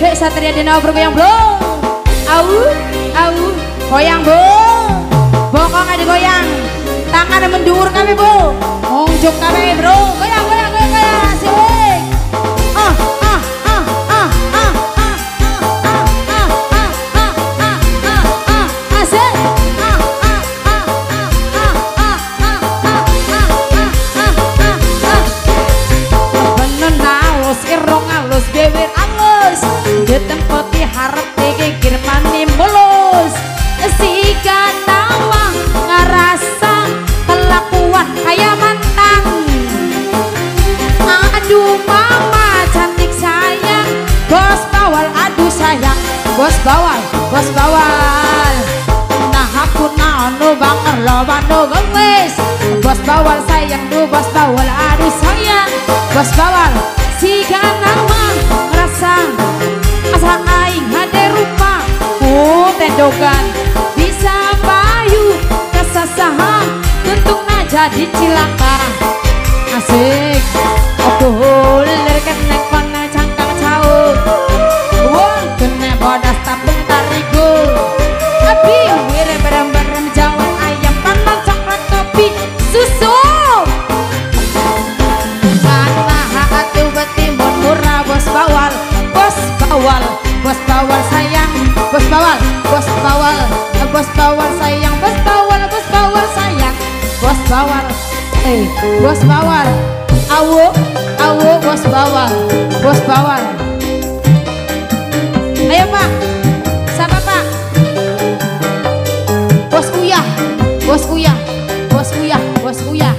Hei Satria Dina bergoyang bro. Au, au, goyang bro. Bokong ada goyang. Tangan mendur kami bro. Ngunjuk kami bro. Goyang Ngerasa kayak Bos bawal sayang. Bos bawal, Nah aku nanu banger lo bando gemes Bos bawal sayang bos bawal aduh sayang. Bos bawal si nama Jadi cilaka Asik. Aku hulir kena kona cangkang caur Wong kena bodas tapung tarigu. Abi wire berem-berem jawan ayam panas coklat kopi susu. Mana hati betimun murah bos bawal Bos bawal Bos bawal sayang Bos bawal Bos bawal Bos bawal sayang Eh bos bawal Awo Awo bos bawal Bos bawal Ayo pak. Siapa pak? Bos Uyah. Bos Uyah. Bos Uyah Bos Uyah.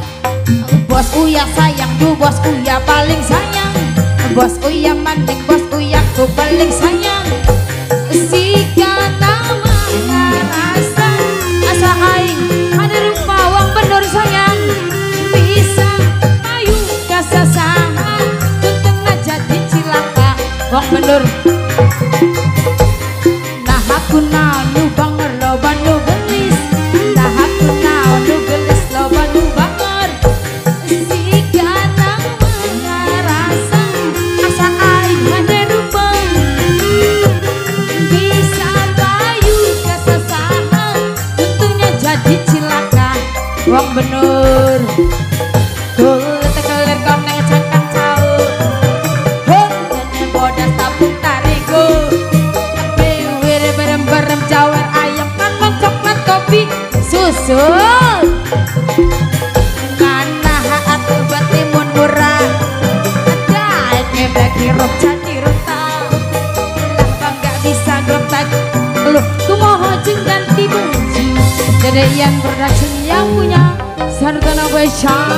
Bos Uyah sayang du Bos Uyah paling sayang. Bos Uyah mandek Bos Uyah ku paling sayang. Sika Gubernur. Gul tegelir koneng jangkang jauh Hong jane bodas tabung tariku. Tapi wir berem berem jawar ayam kan mangkok kopi susu, Mana haat batimun murah. Ada bagi rok jadi rota Tanpa gak bisa gertak lu kumoho jeng ganti baju. Dede yang beracun yang punya Besar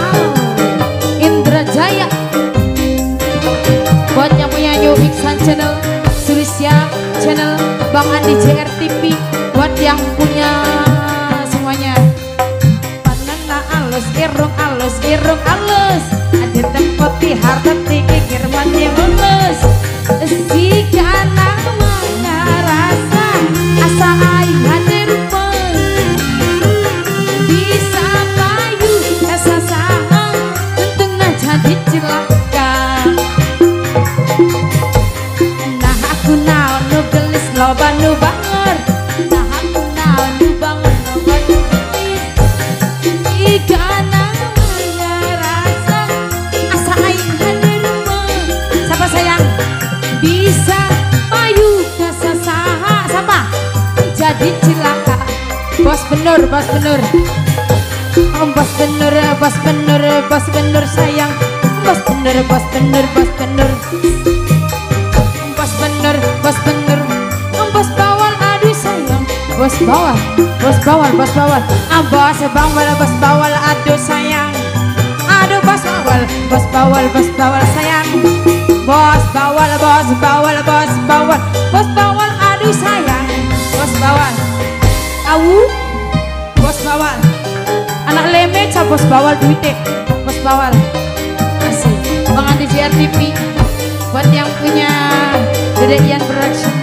Indra Jaya Buat yang punya New Channel Sulisya Channel Bang Andi JRTV nu bos benur bos benur. Om bos benur bos benur bos benur sayang. Bos benur bos benur. Bos benur bos benur. Bos bawal, bos bawal, bos bawal Ah, bos bawal, bos bawal, aduh sayang. Aduh bos bawal, bos bawal, bos bawal sayang. Bos bawal, bos bawal, bos bawal Bos bawal, aduh sayang. Bos bawal Awu, bos bawal Anak leme ca bos bawal duitnya. Bos bawal Asik. Bang Andi JRTV Buat yang punya Dede Ian Production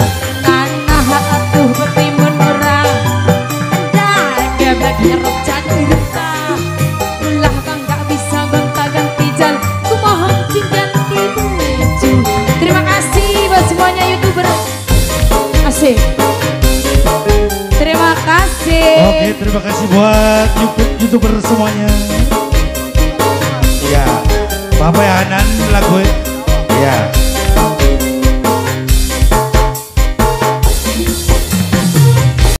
youtuber semuanya. Ya, Bapak ya Hanan lagu